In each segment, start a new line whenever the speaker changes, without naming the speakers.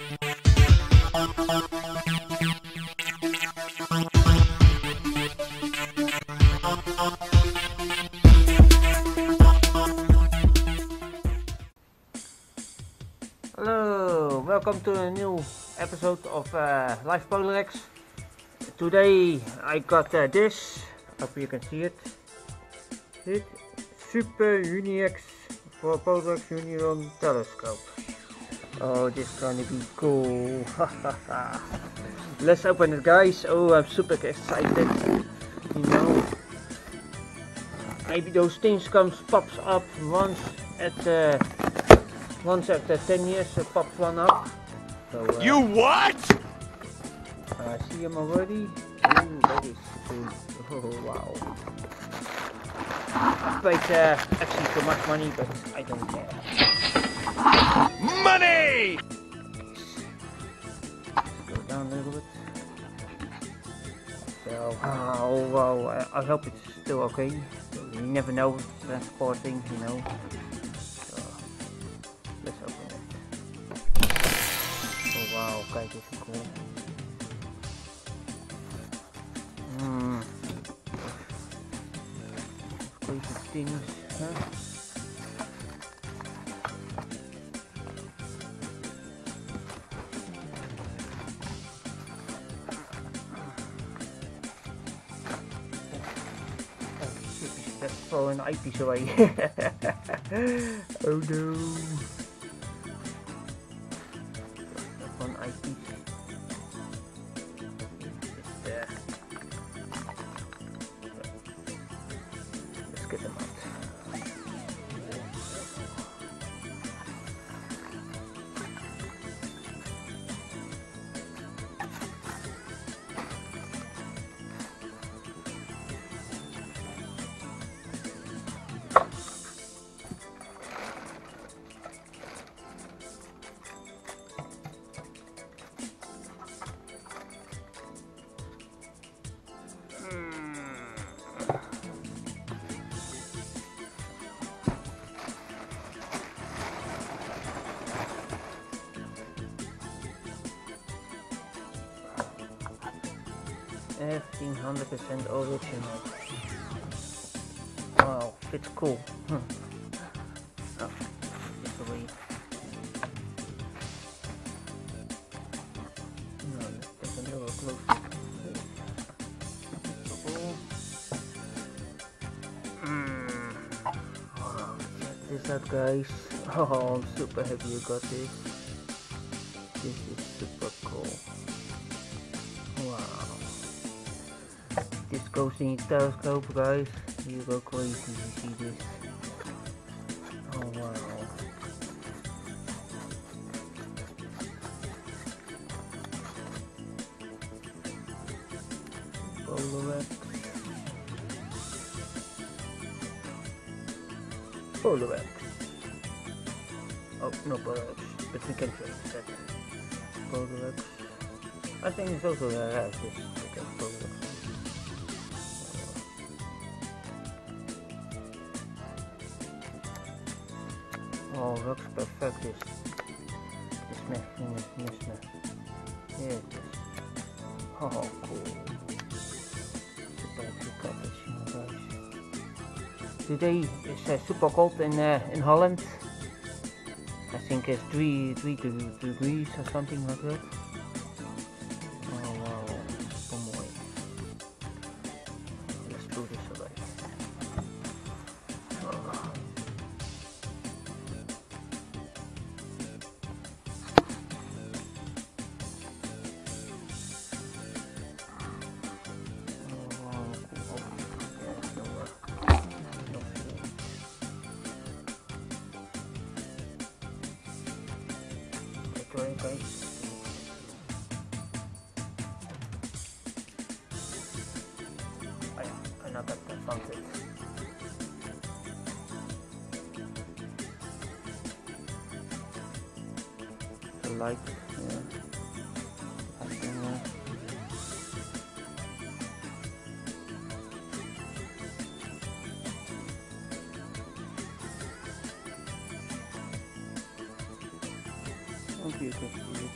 Hello, welcome to a new episode of uh, Live Polarex. Today I got uh, this, hope you can see it. This Super Unihex for Polarex Unitron Telescope. Oh, this is gonna be cool. Let's open it guys. Oh, I'm super excited. You know, maybe those things comes pops up once at uh, once after 10 years uh, pops one up. So, uh,
You what?
I see him already. Ooh, that is cool. Oh, wow. I paid uh, actually so much money, but I don't care.
Money!
Go down a little bit. So, oh, wow, I, hope it's still okay. You never know, transporting, you know. So, let's open it. Oh, wow, kijk, dit is cool. Hmm. Crazy things, huh? Throwing eyepiece away. oh no. Everything hundred percent original. Wow, it's cool. Hmm. Oh, just away. No, take a little closer. Oh. Check this out, guys. Oh, I'm super happy you got this. This is In your telescope, guys. You go crazy if you see this. Oh wow. Oh, no Polarex, but we can that. Polarex. I think it's also has this. Oh, looks perfect. This, this machine is missing. Here it is. Oh, cool. Super this, know, guys. Today is uh, super cold in uh, in Holland. I think it's three three degrees or something like that. I know that that found it. Light, yeah. Hope you can see it.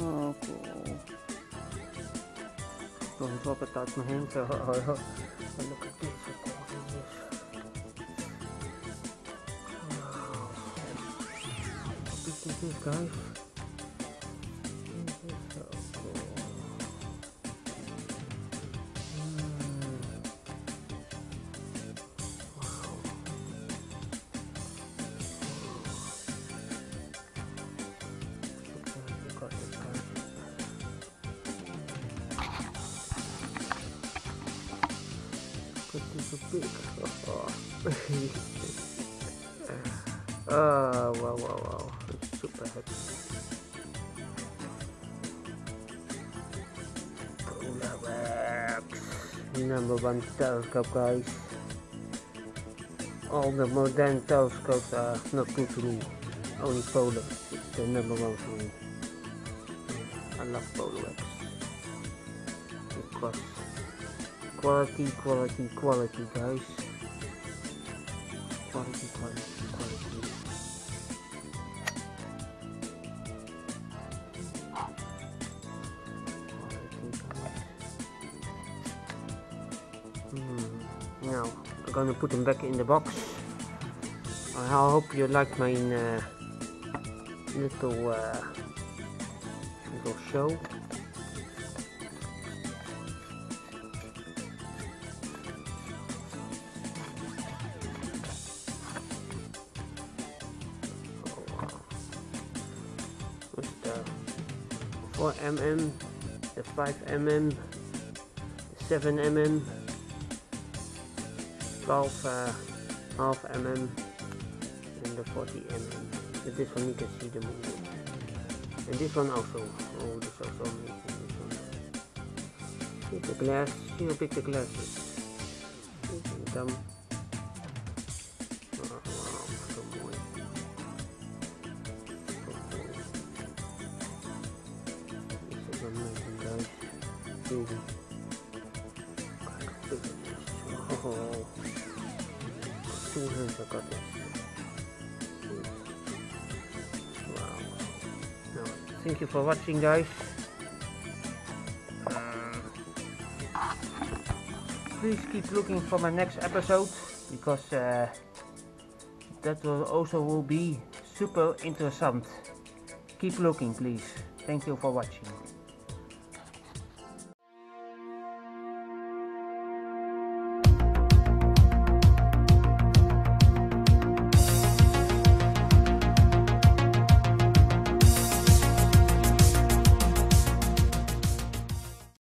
Oh, cool. Don't drop it at this big. Oh, wow, wow, wow. Number one telescope, guys. All the modern telescopes are not good to me. Only Polarex is the number one for me. I love Polarex. Because quality, quality, quality, guys. Quality, quality. Quality, Now, I'm gonna put them back in the box. I hope you like my uh, little uh, little show. With the 4 mm, the 5 mm, the 7 mm, 12 uh, half mm, and the 40 mm. With this one you can see the movement. And this one also. Oh, this also amazing. This one. See the glass. See how big the glass is. At them. Two hands. Wow. Now, thank you for watching, guys. Um, please keep looking for my next episode because uh, that will also will be super interesting. Keep looking, please. Thank you for watching.